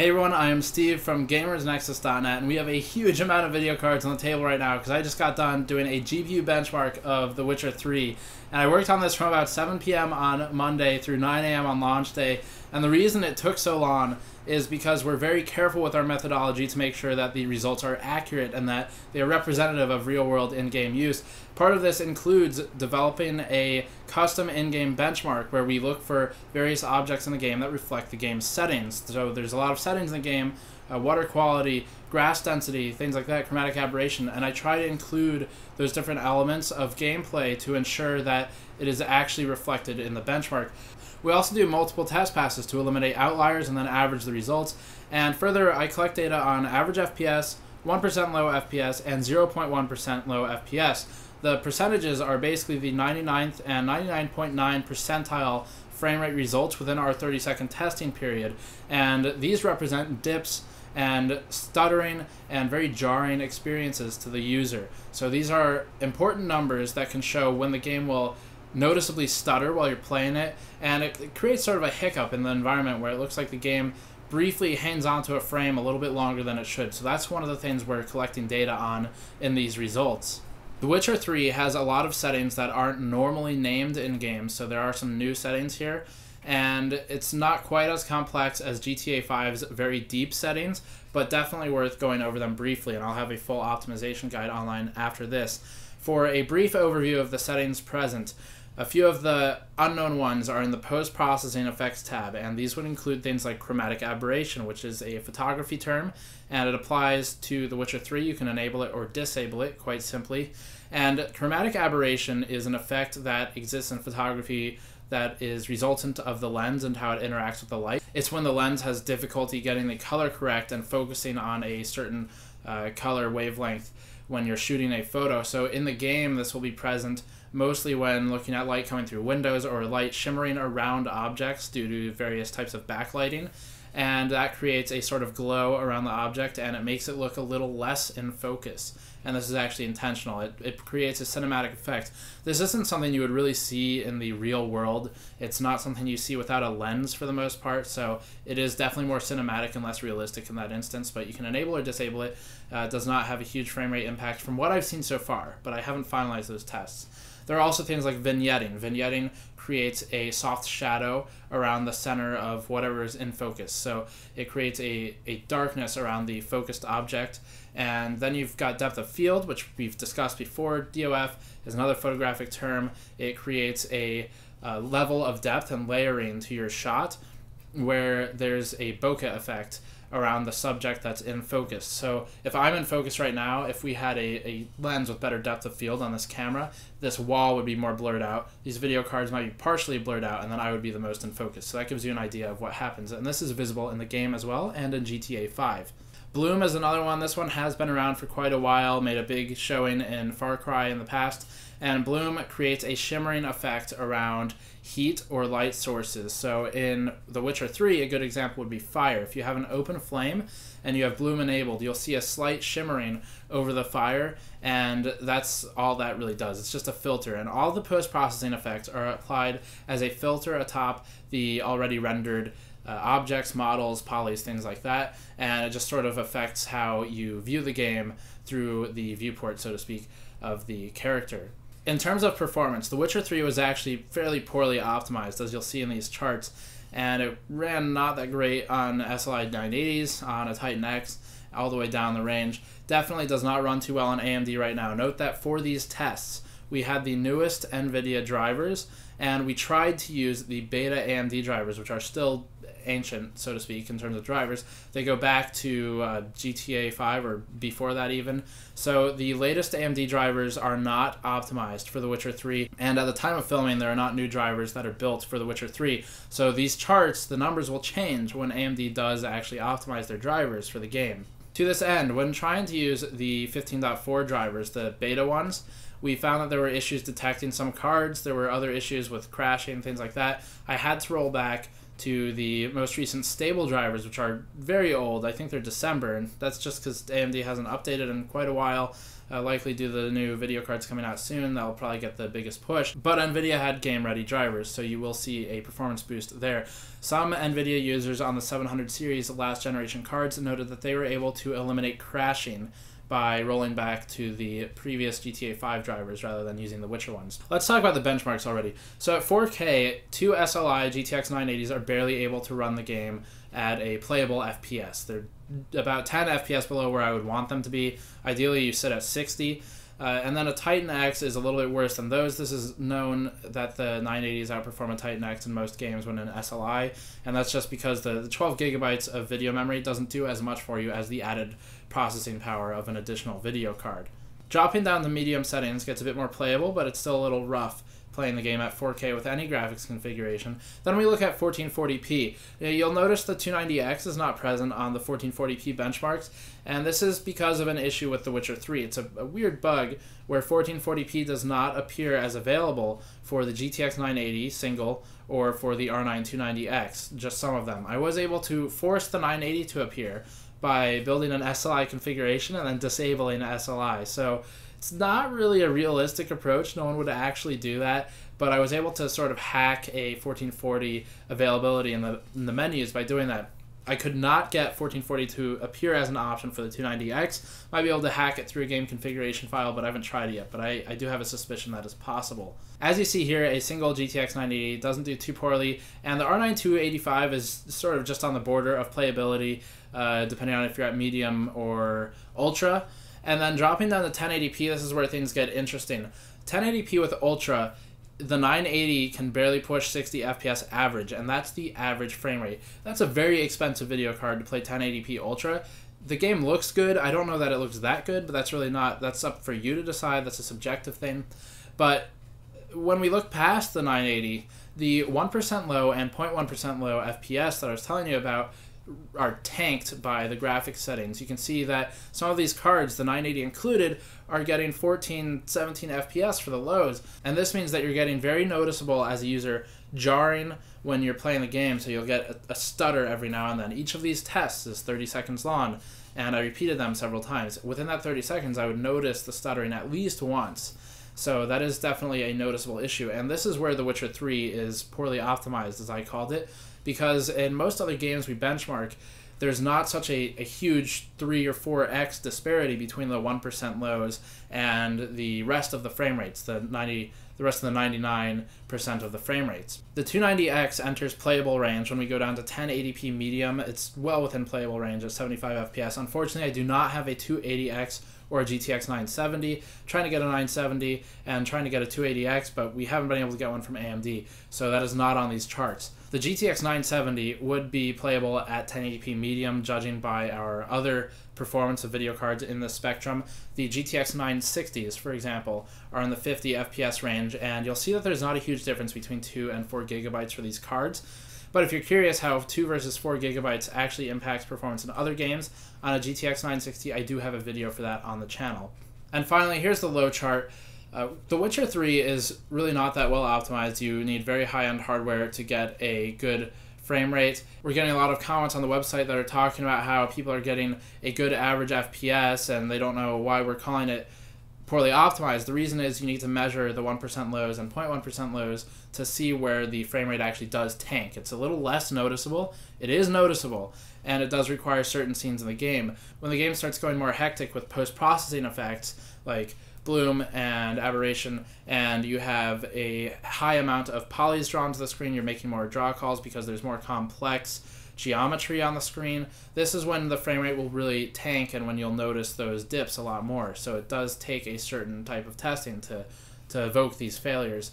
Hey everyone, I am Steve from GamersNexus.net, and we have a huge amount of video cards on the table right now because I just got done doing a GPU benchmark of The Witcher 3, and I worked on this from about 7 p.m. on Monday through 9 a.m. on launch day, and the reason it took so long is because we're very careful with our methodology to make sure that the results are accurate and that they are representative of real world in game use. Part of this includes developing a custom in game benchmark where we look for various objects in the game that reflect the game's settings. So there's a lot of settings in the game uh, water quality, grass density, things like that, chromatic aberration, and I try to include those different elements of gameplay to ensure that it is actually reflected in the benchmark. We also do multiple test passes to eliminate outliers and then average the results. And further, I collect data on average FPS, 1% low FPS, and 0.1% low FPS. The percentages are basically the 99th and 99.9 percentile frame rate results within our 30 second testing period. And these represent dips and stuttering and very jarring experiences to the user. So these are important numbers that can show when the game will noticeably stutter while you're playing it, and it, creates sort of a hiccup in the environment where it looks like the game briefly hangs onto a frame a little bit longer than it should. So that's one of the things we're collecting data on in these results. The Witcher 3 has a lot of settings that aren't normally named in games, so there are some new settings here. And it's not quite as complex as GTA 5's very deep settings, but definitely worth going over them briefly. And I'll have a full optimization guide online after this. For a brief overview of the settings present, a few of the unknown ones are in the post processing effects tab, and these would include things like chromatic aberration, which is a photography term, and it applies to The Witcher 3. You can enable it or disable it quite simply. And chromatic aberration is an effect that exists in photography that is resultant of the lens and how it interacts with the light. It's when the lens has difficulty getting the color correct and focusing on a certain uh, color wavelength when you're shooting a photo. So in the game, this will be present mostly when looking at light coming through windows or light shimmering around objects due to various types of backlighting. And that creates a sort of glow around the object and it makes it look a little less in focus. And this is actually intentional. It, it creates a cinematic effect. This isn't something you would really see in the real world. It's not something you see without a lens for the most part. So it is definitely more cinematic and less realistic in that instance. But you can enable or disable it. Uh, it does not have a huge frame rate impact from what I've seen so far, but I haven't finalized those tests. There are also things like vignetting. Vignetting creates a soft shadow around the center of whatever is in focus. So it creates a, a darkness around the focused object. And then you've got depth of field, which we've discussed before. DOF is another photographic term. It creates a uh, level of depth and layering to your shot where there's a bokeh effect around the subject that's in focus. So if I'm in focus right now, if we had a, a lens with better depth of field on this camera, this wall would be more blurred out. These video cards might be partially blurred out, and then I would be the most in focus. So that gives you an idea of what happens. And this is visible in the game as well and in GTA 5. Bloom is another one. This one has been around for quite a while, made a big showing in Far Cry in the past. And Bloom creates a shimmering effect around heat or light sources. So in The Witcher 3, a good example would be fire. If you have an open flame and you have Bloom enabled, you'll see a slight shimmering over the fire, and that's all that really does. It's just a filter, and all the post processing effects are applied as a filter atop the already rendered uh, objects, models, polys, things like that, and it just sort of affects how you view the game through the viewport, so to speak, of the character. In terms of performance, The Witcher 3 was actually fairly poorly optimized, as you'll see in these charts, and it ran not that great on SLI 980s, on a Titan X, all the way down the range. Definitely does not run too well on AMD right now. Note that for these tests, we had the newest NVIDIA drivers, and we tried to use the beta AMD drivers, which are still ancient, so to speak, in terms of drivers. They go back to uh, GTA 5 or before that even. So the latest AMD drivers are not optimized for The Witcher 3, and at the time of filming, there are not new drivers that are built for The Witcher 3. So these charts, the numbers will change when AMD does actually optimize their drivers for the game. To this end, when trying to use the 15.4 drivers, the beta ones, we found that there were issues detecting some cards. There were other issues with crashing, things like that. I had to roll back to the most recent stable drivers, which are very old. I think they're December, and that's just because AMD hasn't updated in quite a while. Uh, likely due to the new video cards coming out soon, that'll probably get the biggest push. But NVIDIA had game ready drivers, so you will see a performance boost there. Some NVIDIA users on the 700 series last generation cards noted that they were able to eliminate crashing by rolling back to the previous GTA 5 drivers rather than using the Witcher ones. Let's talk about the benchmarks already. So at 4K, two SLI GTX 980s are barely able to run the game at a playable FPS. They're about 10 FPS below where I would want them to be. Ideally, you sit at 60. Uh, and then a Titan X is a little bit worse than those. This is known that the 980s outperform a Titan X in most games when in SLI, and that's just because the, the 12 gigabytes of video memory doesn't do as much for you as the added processing power of an additional video card. Dropping down the medium settings gets a bit more playable, but it's still a little rough playing the game at 4K with any graphics configuration. Then we look at 1440p. Uh, you'll notice the 290X is not present on the 1440p benchmarks, and this is because of an issue with The Witcher 3. It's a, a weird bug where 1440p does not appear as available for the GTX 980 single or for the R9 290X, just some of them. I was able to force the 980 to appear by building an SLI configuration and then disabling SLI. So it's not really a realistic approach. No one would actually do that. But I was able to sort of hack a 1440 availability in the in the menus by doing that. I could not get 1440 to appear as an option for the 290X. Might be able to hack it through a game configuration file, but I haven't tried it yet. But I, I do have a suspicion that is possible. As you see here, a single GTX 980 doesn't do too poorly, and the R9 285 is sort of just on the border of playability, uh, depending on if you're at medium or ultra. And then dropping down to 1080p, this is where things get interesting. 1080p with Ultra, the 980 can barely push 60 FPS average, and that's the average frame rate. That's a very expensive video card to play 1080p Ultra. The game looks good. I don't know that it looks that good, but that's really not. That's up for you to decide. That's a subjective thing. But when we look past the 980, the 1% low and 0.1% low FPS that I was telling you about are tanked by the graphics settings. You can see that some of these cards, the 980 included, are getting 14, 17 FPS for the lows. And this means that you're getting very noticeable as a user jarring when you're playing the game, so you'll get a, a stutter every now and then. Each of these tests is 30 seconds long, and I repeated them several times. Within that 30 seconds, I would notice the stuttering at least once. So that is definitely a noticeable issue. And this is where The Witcher 3 is poorly optimized, as I called it because in most other games we benchmark, there's not such a, a huge 3 or 4x disparity between the 1% lows and the rest of the frame rates, the 90 the rest of the 99% of the frame rates. The 290X enters playable range when we go down to 1080p medium. It's well within playable range at 75 FPS. Unfortunately, I do not have a 280X or a GTX 970. Trying to get a 970 and trying to get a 280X, but we haven't been able to get one from AMD, so that is not on these charts. The GTX 970 would be playable at 1080p medium, judging by our other performance of video cards in the spectrum. The GTX 960s, for example, are in the 50 FPS range, and you'll see that there's not a huge difference between 2 and 4 gigabytes for these cards. But if you're curious how 2 versus 4 gigabytes actually impacts performance in other games, on a GTX 960, I do have a video for that on the channel. And finally, here's the low chart. Uh, the Witcher 3 is really not that well optimized. You need very high end hardware to get a good frame rate. We're getting a lot of comments on the website that are talking about how people are getting a good average FPS and they don't know why we're calling it poorly optimized. The reason is you need to measure the 1% lows and 0.1% lows to see where the frame rate actually does tank. It's a little less noticeable. It is noticeable, and it does require certain scenes in the game. When the game starts going more hectic with post processing effects, like bloom and aberration and you have a high amount of polys drawn to the screen you're making more draw calls because there's more complex geometry on the screen, this is when the frame rate will really tank and when you'll notice those dips a lot more. So it does take a certain type of testing to, to evoke these failures.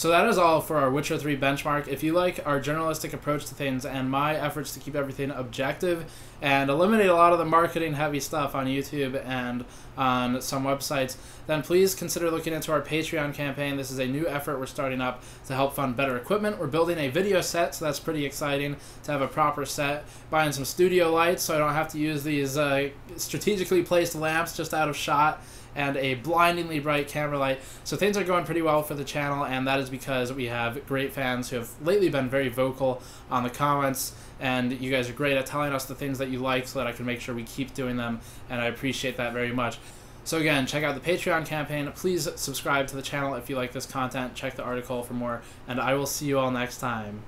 So that is all for our Witcher 3 benchmark. If you like our journalistic approach to things and my efforts to keep everything objective and eliminate a lot of the marketing heavy stuff on YouTube and on some websites, then please consider looking into our Patreon campaign. This is a new effort we're starting up to help fund better equipment. We're building a video set, so that's pretty exciting to have a proper set. Buying some studio lights so I don't have to use these uh, strategically placed lamps just out of shot and a blindingly bright camera light. So things are going pretty well for the channel, and that because we have great fans who have lately been very vocal on the comments, and you guys are great at telling us the things that you like so that I can make sure we keep doing them, and I appreciate that very much. So again, check out the Patreon campaign. Please subscribe to the channel if you like this content. Check the article for more, and I will see you all next time.